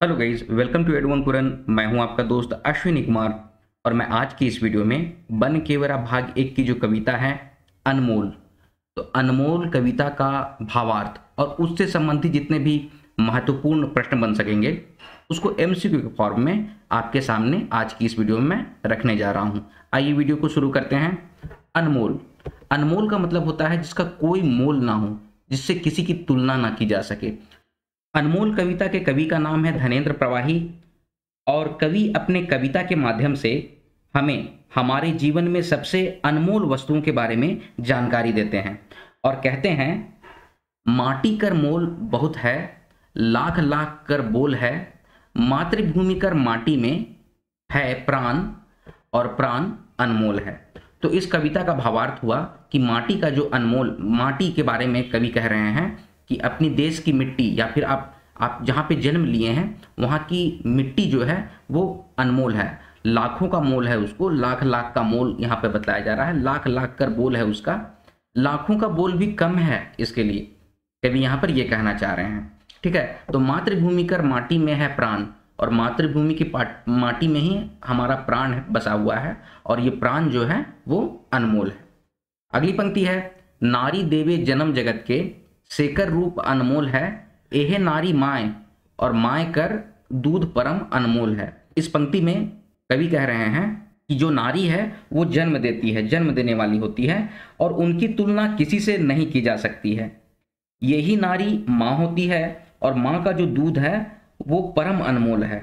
Hello guys, welcome to एडवन मैं हूँ आपका दोस्त अश्विनी कुमार और मैं आज की इस वीडियो में बन केवरा भाग एक की जो कविता है, अनमोल। तो अनमोल कविता का भावार्थ और उससे संबंधित जितने भी महत्वपूर्ण प्रश्न बन सकेंगे, उसको एम के फॉर्म में आपके सामने आज की इस वीडियो में मैं रखने जा रहा हूँ। आइए वीडियो को शुरू करते हैं। अनमोल। अनमोल का मतलब होता है जिसका कोई मोल ना हो, जिससे किसी की तुलना ना की जा सके। अनमोल कविता के कवि का नाम है धनेन्द्र प्रवाही, और कवि अपने कविता के माध्यम से हमें हमारे जीवन में सबसे अनमोल वस्तुओं के बारे में जानकारी देते हैं और कहते हैं, माटी कर मोल बहुत है, लाख लाख कर बोल है, मातृभूमि कर माटी में है प्राण, और प्राण अनमोल है। तो इस कविता का भावार्थ हुआ कि माटी का जो अनमोल, माटी के बारे में कवि कह रहे हैं कि अपनी देश की मिट्टी या फिर आप आप जहाँ पे जन्म लिए हैं, वहाँ की मिट्टी जो है, वो अनमोल है। लाखों का मोल है उसको, लाख लाख का मोल यहाँ पे बताया जा रहा है। लाख लाख कर बोल है उसका। लाखों का बोल भी कम है इसके लिए। कभी यहाँ पर ये कहना चाह रहे हैं। ठीक है तो मातृभूमि कर माटी में है प्राण, और मातृभूमि की माटी में ही हमारा प्राण बसा हुआ है, और ये प्राण जो है, वो अनमोल है। अगली पंक्ति है, नारी देवे जन्म जगत के शेकर रूप अनमोल है, एहे नारी माए, और माए कर दूध परम अनमोल है। इस पंक्ति में कवि कह रहे हैं कि जो नारी है, वो जन्म देती है, जन्म देने वाली होती है, और उनकी तुलना किसी से नहीं की जा सकती है। यही नारी माँ होती है, और माँ का जो दूध है, वो परम अनमोल है।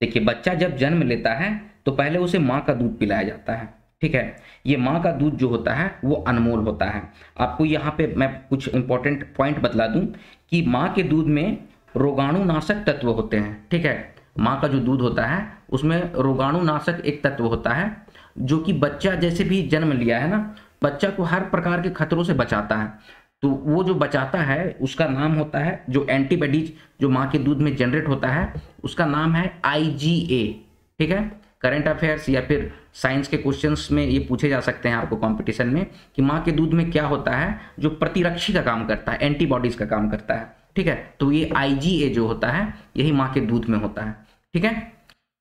देखिए, बच्चा जब जन्म लेता है तो पहले उसे माँ का दूध पिलाया जाता है। ठीक है? ये माँ का दूध जो होता है, वो अनमोल होता है। आपको यहाँ पे मैं कुछ इंपॉर्टेंट पॉइंट बतला दूँ कि माँ के दूध में रोगाणुनाशक तत्व होते हैं, ठीक है? माँ का जो दूध होता है, उसमें रोगाणुनाशक एक तत्व होता है, जो कि बच्चा जैसे भी जन्म लिया है ना, बच्चा को हर प्रकार के खतरों से बचाता है। तो वो जो बचाता है, उसका नाम होता है, जो एंटीबॉडीज जो माँ के दूध में जनरेट होता है, उसका नाम है आईजीए ठीक है? करंट अफेयर्स या फिर साइंस के क्वेश्चंस में ये पूछे जा सकते हैं आपको कंपटीशन में कि माँ के दूध में क्या होता है, जो प्रतिरक्षी का काम करता है एंटीबॉडीज का काम करता है, ठीक है? तो ये आईजीए जो होता है, यही माँ के दूध में होता है, ठीक है?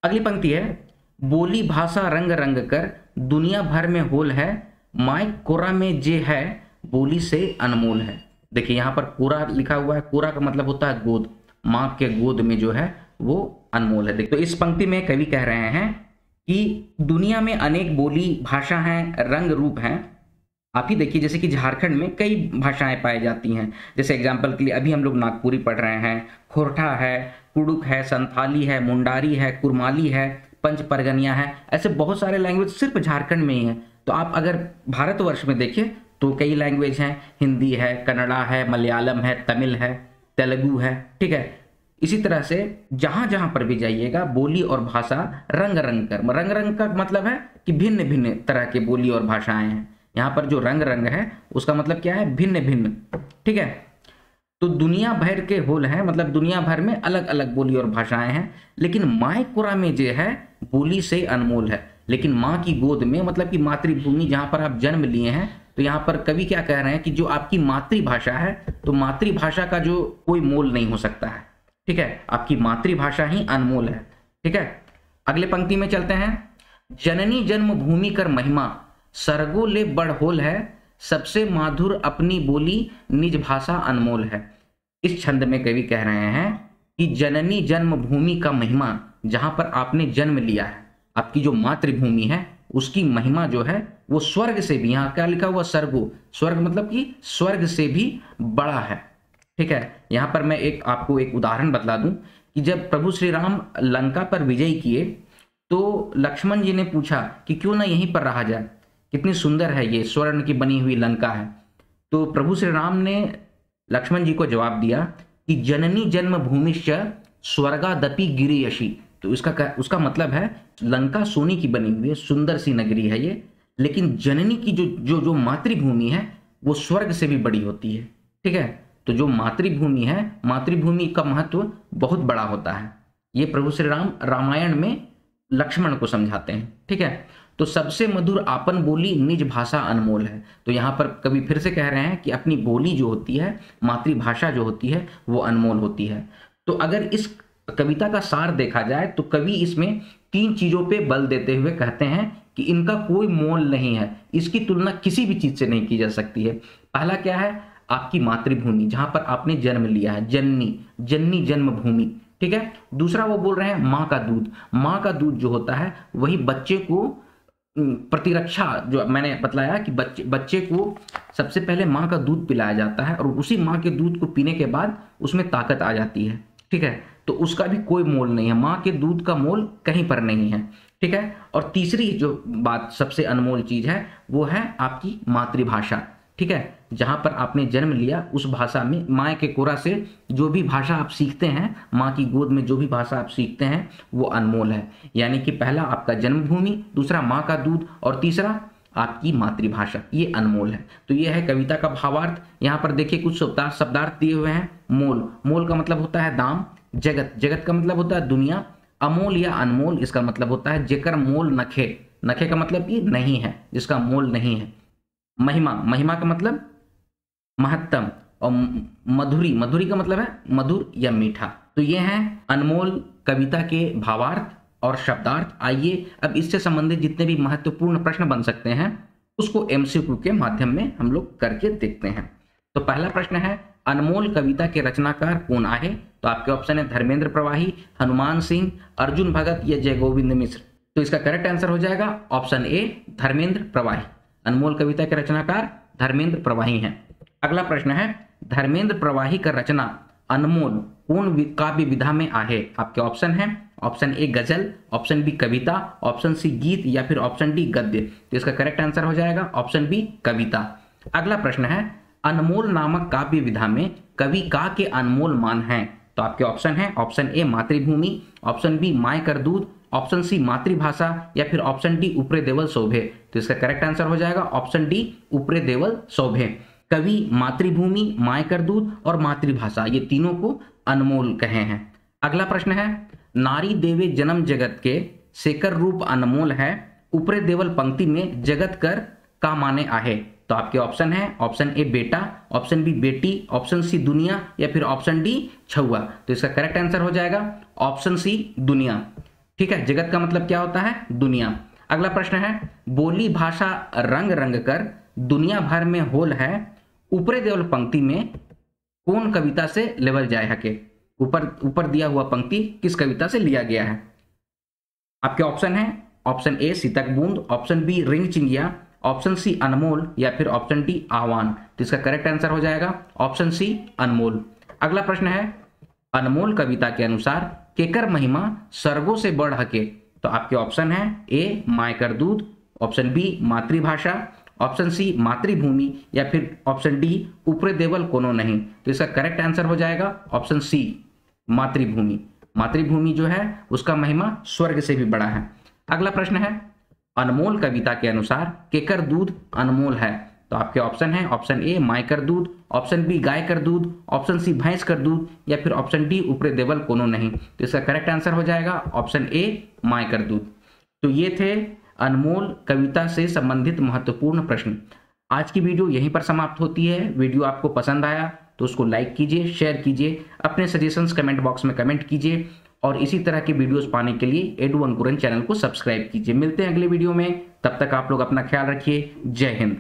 अगली पंक्ति है, बोली भाषा रंग रंग कर, दुनिया भर में होल है माई कोरा में जे है, बोली से अनमोल है। देखिए, यहाँ पर कोरा लिखा हुआ है, कोरा का मतलब होता है गोद, माँ के गोद में जो है, वो अनमोल है। देखो तो इस पंक्ति में कवि कह रहे हैं कि दुनिया में अनेक बोली भाषा हैं, रंग रूप हैं। आप ही देखिए, जैसे कि झारखंड में कई भाषाएँ पाई जाती हैं। जैसे एग्ज़ाम्पल के लिए अभी हम लोग नागपुरी पढ़ रहे हैं। खोरठा है कुड़ुक है, संथाली है, मुंडारी है, कुरमाली है पंच परगनिया है। ऐसे बहुत सारे लैंग्वेज सिर्फ़ झारखंड में ही हैं। तो आप अगर भारतवर्ष में देखिए तो कई लैंग्वेज हैं। हिंदी है, कन्नड़ा है, मलयालम है, तमिल है, तेलुगु है, ठीक है? इसी तरह से जहाँ जहाँ पर भी जाइएगा, बोली और भाषा रंग रंग कर रंग रंग का मतलब है कि भिन्न भिन्न तरह के बोली और भाषाएँ हैं। यहाँ पर जो रंग रंग है, उसका मतलब क्या है? भिन्न भिन्न। ठीक है? तो दुनिया भर के होल हैं मतलब दुनिया भर में अलग अलग बोली और भाषाएँ हैं, लेकिन मायकुरा में जो है, बोली से अनमोल है। लेकिन माँ की गोद में मतलब कि मातृभूमि जहाँ पर आप जन्म लिए हैं तो यहाँ पर कवि क्या कह रहे हैं कि जो आपकी मातृभाषा है तो मातृभाषा का जो कोई मोल नहीं हो सकता है। ठीक है? आपकी मातृभाषा ही अनमोल है। ठीक है? अगले पंक्ति में चलते हैं। जननी जन्मभूमि कर महिमा, सरगो ले बड़होल है, सबसे माधुर अपनी बोली, निज भाषा अनमोल है। इस छंद में कवि कह रहे हैं कि जननी जन्मभूमि का महिमा, जहाँ पर आपने जन्म लिया है, आपकी जो मातृभूमि है, उसकी महिमा जो है, वो स्वर्ग से भी, यहाँ क्या लिखा हुआ? स्वर्गो स्वर्ग मतलब कि स्वर्ग से भी बड़ा है। ठीक है? यहाँ पर मैं एक आपको एक उदाहरण बतला दूँ कि जब प्रभु श्री राम लंका पर विजय किए तो लक्ष्मण जी ने पूछा कि क्यों ना यहीं पर रहा जाए? कितनी सुंदर है ये, स्वर्ण की बनी हुई लंका है। तो प्रभु श्री राम ने लक्ष्मण जी को जवाब दिया कि जननी जन्म भूमिश्च स्वर्गादपि गिरियशी तो इसका उसका मतलब है लंका सोने की बनी हुई है, सुंदर सी नगरी है ये, लेकिन जननी की जो जो जो मातृभूमि है, वो स्वर्ग से भी बड़ी होती है। ठीक है? तो जो मातृभूमि है, मातृभूमि का महत्व बहुत बड़ा होता है। ये प्रभु श्री राम रामायण में लक्ष्मण को समझाते हैं, ठीक है? तो सबसे मधुर आपन बोली निज भाषा अनमोल है। तो यहाँ पर कभी फिर से कह रहे हैं कि अपनी बोली जो होती है, मातृभाषा जो होती है, वो अनमोल होती है। तो अगर इस कविता का सार देखा जाए तो कवि इसमें तीन चीज़ों पे बल देते हुए कहते हैं कि इनका कोई मोल नहीं है। इसकी तुलना किसी भी चीज़ से नहीं की जा सकती है। पहला क्या है? आपकी मातृभूमि, जहाँ पर आपने जन्म लिया है, जननी जननी जन्मभूमि, ठीक है? दूसरा वो बोल रहे हैं माँ का दूध। माँ का दूध जो होता है, वही बच्चे को प्रतिरक्षा, जो मैंने बतलाया कि बच्चे बच्चे को सबसे पहले माँ का दूध पिलाया जाता है और उसी माँ के दूध को पीने के बाद उसमें ताकत आ जाती है, ठीक है? तो उसका भी कोई मोल नहीं है। माँ के दूध का मोल कहीं पर नहीं है, ठीक है? और तीसरी जो बात सबसे अनमोल चीज़ है, वो है आपकी मातृभाषा। ठीक है? जहाँ पर आपने जन्म लिया, उस भाषा में माँ के कोरा से जो भी भाषा आप सीखते हैं, माँ की गोद में जो भी भाषा आप सीखते हैं, वो अनमोल है। यानी कि पहला आपका जन्मभूमि, दूसरा माँ का दूध और तीसरा आपकी मातृभाषा। ये अनमोल है। तो ये है कविता का भावार्थ। यहाँ पर देखिए, कुछ शब्दार्थ शब्दार्थ दिए हुए हैं। मोल। मोल का मतलब होता है दाम, जगत। जगत का मतलब होता है दुनिया। अमोल या अनमोल, इसका मतलब होता है जेकर मोल नखे। नखे का मतलब ये नहीं है, जिसका मोल नहीं है। महिमा महिमा का मतलब महत्तम और मधुरी मधुरी का मतलब है मधुर या मीठा। तो ये है अनमोल, कविता के भावार्थ और शब्दार्थ। आइए, अब इससे संबंधित जितने भी महत्वपूर्ण प्रश्न बन सकते हैं, उसको एमसीक्यू के माध्यम में हम लोग करके देखते हैं। तो पहला प्रश्न है, अनमोल कविता के रचनाकार कौन आए? तो आपके ऑप्शन है धर्मेंद्र प्रवाही, हनुमान सिंह, अर्जुन भगत या जय गोविंद मिश्र। तो इसका करेक्ट आंसर हो जाएगा ऑप्शन ए धर्मेंद्र प्रवाही। अनमोल कविता के रचनाकार धर्मेंद्र प्रवाही हैं। अगला प्रश्न है, धर्मेंद्र प्रवाही का रचना अनमोल कौन काव्य विधा में आहे। आपके ऑप्शन है ऑप्शन ए गज़ल ऑप्शन बी कविता ऑप्शन सी गीत या फिर ऑप्शन डी गद्य। तो इसका करेक्ट आंसर हो जाएगा ऑप्शन बी कविता। अगला प्रश्न है, अनमोल नामक काव्य विधा में कवि का के अनमोल मान है? तो आपके ऑप्शन है ऑप्शन ए मातृभूमि ऑप्शन बी माय कर दूध ऑप्शन सी मातृभाषा या फिर ऑप्शन डी उपरे देवल शोभे। तो इसका करेक्ट आंसर हो जाएगा ऑप्शन डी उपरे देवल शोभे। कवि, मातृभूमि मायकर दूध और मातृभाषा, ये तीनों को अनमोल कहे हैं। अगला प्रश्न है, नारी देवे जन्म जगत के शेकर रूप अनमोल है उपरे देवल पंक्ति में जगत कर का माने आहे। तो आपके ऑप्शन है, ऑप्शन ए बेटा, ऑप्शन बी बेटी, ऑप्शन सी दुनिया या फिर ऑप्शन डी छुआ। तो इसका करेक्ट आंसर हो जाएगा ऑप्शन सी दुनिया। ठीक है, जगत का मतलब क्या होता है? दुनिया। अगला प्रश्न है, बोली भाषा रंग रंग कर दुनिया भर में होल है, ऊपरे देवल पंक्ति में कौन कविता से लेवल जाए हके? ऊपर ऊपर दिया हुआ पंक्ति किस कविता से लिया गया है? आपके ऑप्शन है, ऑप्शन ए सीतक बूंद, ऑप्शन बी रिंग चिंगिया, ऑप्शन सी अनमोल या फिर ऑप्शन डी आह्वान। तो इसका करेक्ट आंसर हो जाएगा, ऑप्शन सी अनमोल। अगला प्रश्न है, अनमोल कविता के अनुसार केकर महिमा सर्गो से बढ़ हके। तो आपके ऑप्शन है ए मायकर दूध, ऑप्शन बी, मातृभाषा, ऑप्शन सी, मातृभूमि, या फिर ऑप्शन डी, ऊपरे देवल कोनो नहीं। तो इसका करेक्ट आंसर हो जाएगा ऑप्शन सी, मातृभूमि। मातृभूमि जो है, उसका महिमा स्वर्ग से भी बड़ा है। अगला प्रश्न है, अनमोल कविता के अनुसार केकर दूध अनमोल है। तो आपके ऑप्शन है ऑप्शन ए माय कर दूध ऑप्शन बी गाय कर दूध ऑप्शन सी भैंस कर दूध, या फिर ऑप्शन डी ऊपरे देवल कोनो नहीं। तो इसका करेक्ट आंसर हो जाएगा ऑप्शन ए माय कर दूध। तो ये थे अनमोल कविता से संबंधित महत्वपूर्ण प्रश्न। आज की वीडियो यहीं पर समाप्त होती है। वीडियो आपको पसंद आया तो उसको लाइक कीजिए शेयर कीजिए, अपने सजेशंस कमेंट बॉक्स में कमेंट कीजिए, और इसी तरह के वीडियोस पाने के लिए एडू अंकुरन चैनल को सब्सक्राइब कीजिए। मिलते हैं अगले वीडियो में। तब तक आप लोग अपना ख्याल रखिए। जय हिंद।